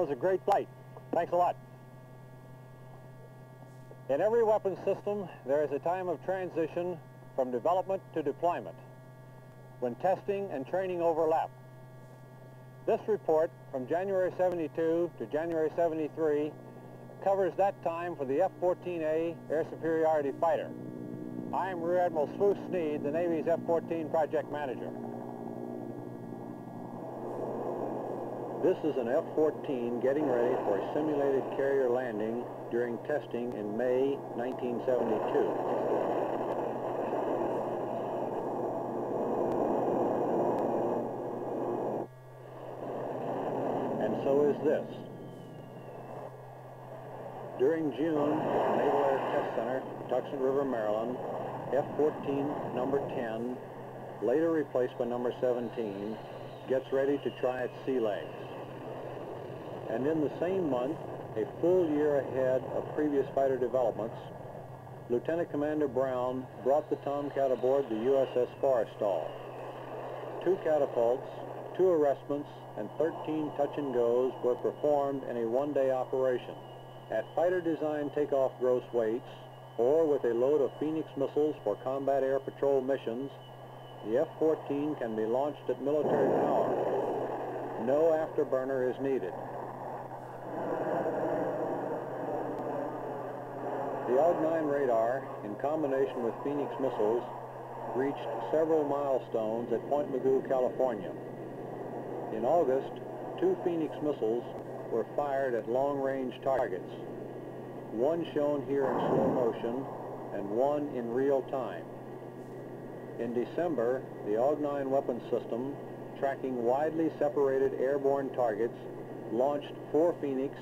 was a great flight. Thanks a lot. In every weapons system, there is a time of transition from development to deployment, when testing and training overlap. This report from January 72 to January 73 covers that time for the F-14A Air Superiority Fighter. I am Rear Admiral Swoose Snead, the Navy's F-14 project manager. This is an F-14 getting ready for a simulated carrier landing during testing in May 1972. And so is this. During June, at Naval Air Test Center, Patuxent River, Maryland, F-14 number 10, later replaced by number 17, gets ready to try its sea legs. And in the same month, a full year ahead of previous fighter developments, Lieutenant Commander Brown brought the Tomcat aboard the USS Forrestal. Two catapults, two arrestments, and 13 touch-and-goes were performed in a one-day operation. At fighter design takeoff gross weights, or with a load of Phoenix missiles for combat air patrol missions, the F-14 can be launched at military power. No afterburner is needed. The AWG-9 radar, in combination with Phoenix missiles, reached several milestones at Point Mugu, California. In August, two Phoenix missiles were fired at long-range targets, one shown here in slow motion and one in real time. In December, the AWG-9 weapon system, tracking widely separated airborne targets, launched four Phoenix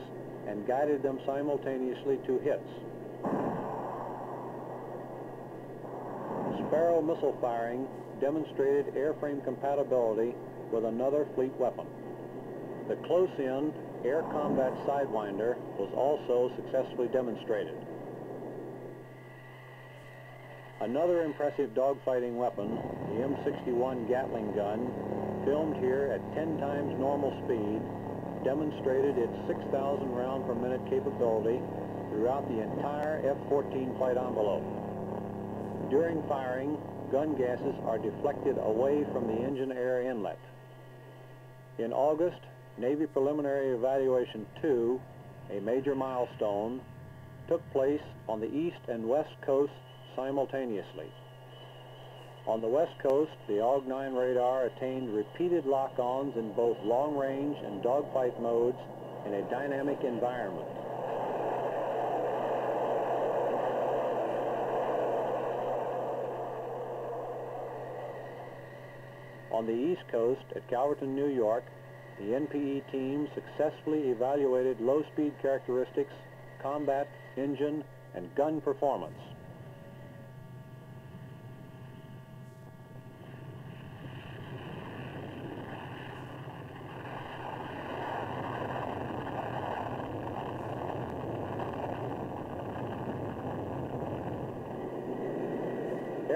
and guided them simultaneously to hits. Sparrow missile firing demonstrated airframe compatibility with another fleet weapon. The close-in air combat sidewinder was also successfully demonstrated. Another impressive dogfighting weapon, the M61 Gatling gun, filmed here at 10 times normal speed, demonstrated its 6,000 round per minute capability throughout the entire F-14 flight envelope. During firing, gun gases are deflected away from the engine air inlet. In August, Navy Preliminary Evaluation 2, a major milestone, took place on the east and west coasts simultaneously. On the west coast, the AWG-9 radar attained repeated lock-ons in both long-range and dogfight modes in a dynamic environment. On the east coast at Calverton, New York, the NPE team successfully evaluated low-speed characteristics, combat, engine, and gun performance.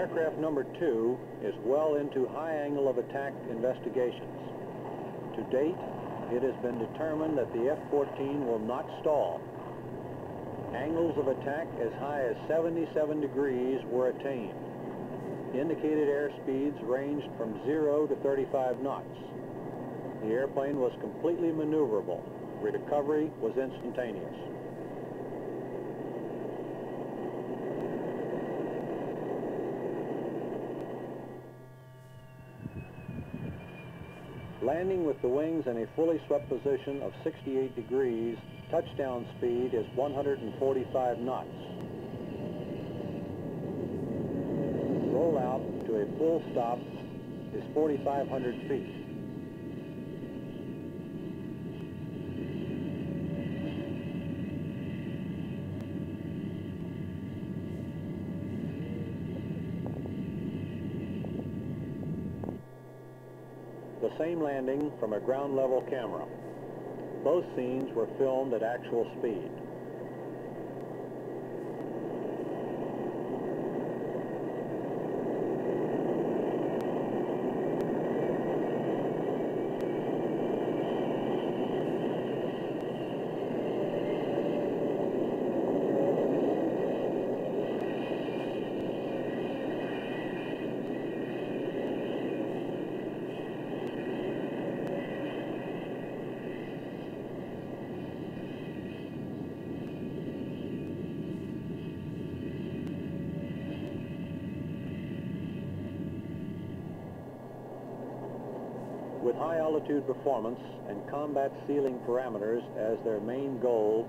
Aircraft number two is well into high angle of attack investigations. To date, it has been determined that the F-14 will not stall. Angles of attack as high as 77 degrees were attained. Indicated airspeeds ranged from 0 to 35 knots. The airplane was completely maneuverable. Recovery was instantaneous. Landing with the wings in a fully swept position of 68 degrees, touchdown speed is 145 knots. Roll out to a full stop is 4,500 feet. The same landing from a ground level camera. Both scenes were filmed at actual speed. With high altitude performance and combat ceiling parameters as their main goal,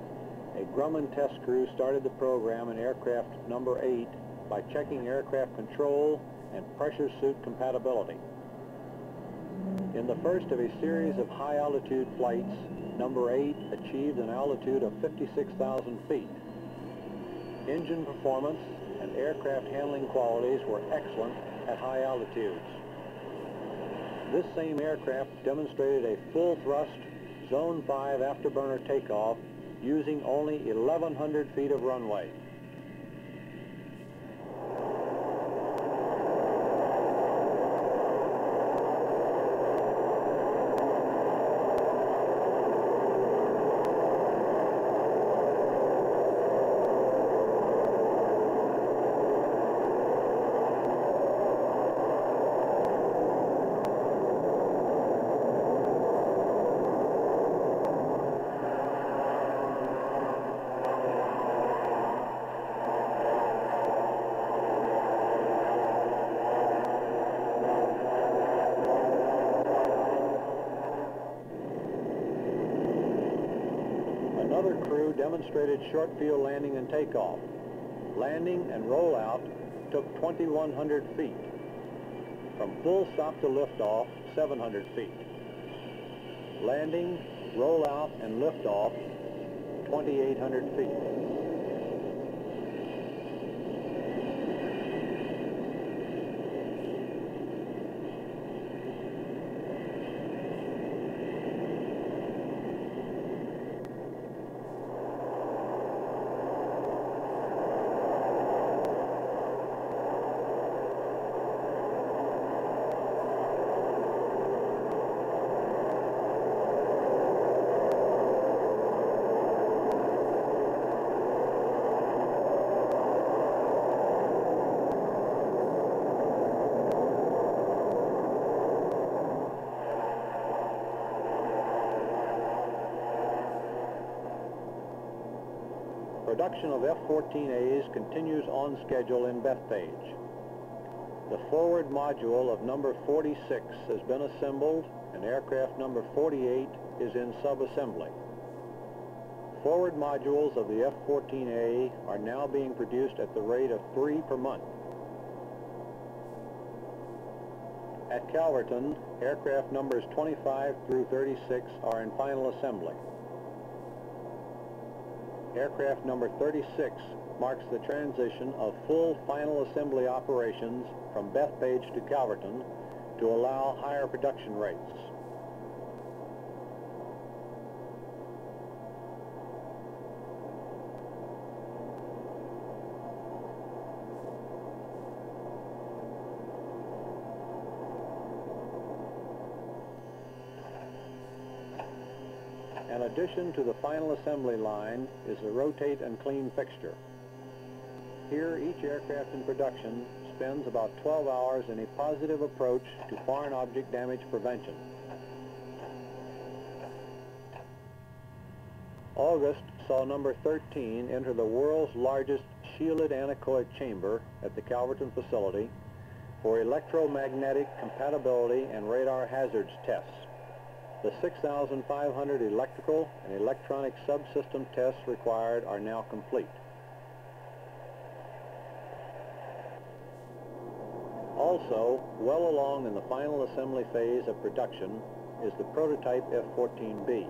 a Grumman test crew started the program in aircraft number 8 by checking aircraft control and pressure suit compatibility. In the first of a series of high altitude flights, number 8 achieved an altitude of 56,000 feet. Engine performance and aircraft handling qualities were excellent at high altitudes. This same aircraft demonstrated a full thrust Zone 5 afterburner takeoff using only 1,100 feet of runway. Another crew demonstrated short field landing and takeoff. Landing and rollout took 2,100 feet. From full stop to liftoff, 700 feet. Landing, rollout, and liftoff, 2,800 feet. Production of F-14As continues on schedule in Bethpage. The forward module of number 46 has been assembled and aircraft number 48 is in sub-assembly. Forward modules of the F-14A are now being produced at the rate of three per month. At Calverton, aircraft numbers 25 through 36 are in final assembly. Aircraft number 36 marks the transition of full final assembly operations from Bethpage to Calverton to allow higher production rates. Addition to the final assembly line is the rotate and clean fixture. Here, each aircraft in production spends about 12 hours in a positive approach to foreign object damage prevention. August saw number 13 enter the world's largest shielded anechoic chamber at the Calverton facility for electromagnetic compatibility and radar hazards tests. The 6,500 electrical and electronic subsystem tests required are now complete. Also, well along in the final assembly phase of production is the prototype F-14B,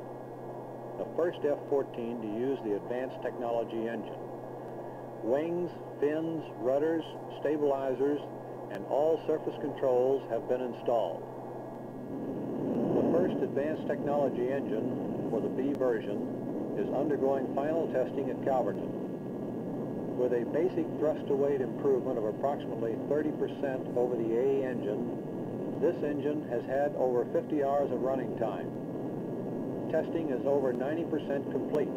the first F-14 to use the advanced technology engine. Wings, fins, rudders, stabilizers, and all surface controls have been installed. The first advanced technology engine for the B version is undergoing final testing at Calverton. With a basic thrust-to-weight improvement of approximately 30% over the A engine, this engine has had over 50 hours of running time. Testing is over 90% complete.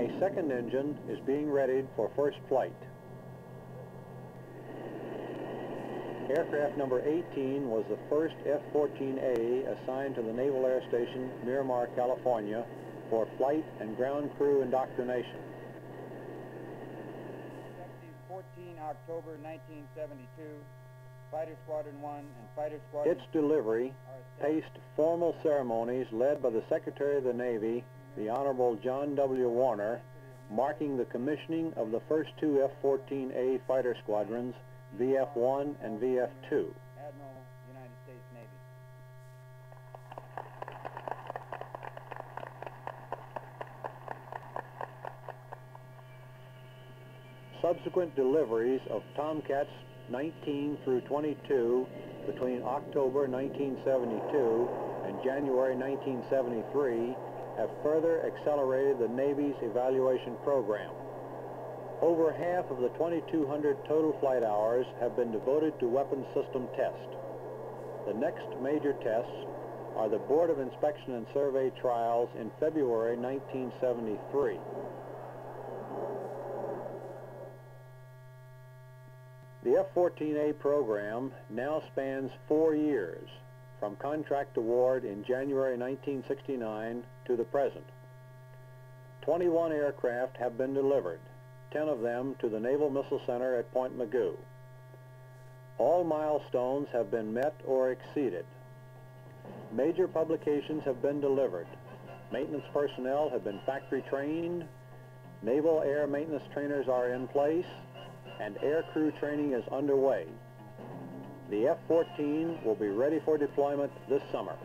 A second engine is being readied for first flight. Aircraft number 18 was the first F-14A assigned to the Naval Air Station, Miramar, California, for flight and ground crew indoctrination. Effective 14 October 1972, Fighter Squadron 1 and Fighter Squadron... Its delivery paced formal ceremonies led by the Secretary of the Navy, the Honorable John W. Warner, marking the commissioning of the first two F-14A fighter squadrons, VF-1 and VF-2. Admiral, United States Navy. Subsequent deliveries of Tomcats 19 through 22 between October 1972 and January 1973 have further accelerated the Navy's evaluation program. Over half of the 2,200 total flight hours have been devoted to weapons system test. The next major tests are the Board of Inspection and Survey trials in February 1973. The F-14A program now spans four years, from contract award in January 1969 to the present. 21 aircraft have been delivered, 10 of them to the Naval Missile Center at Point Mugu. All milestones have been met or exceeded. Major publications have been delivered. Maintenance personnel have been factory trained, Naval Air Maintenance trainers are in place, and aircrew training is underway. The F-14 will be ready for deployment this summer.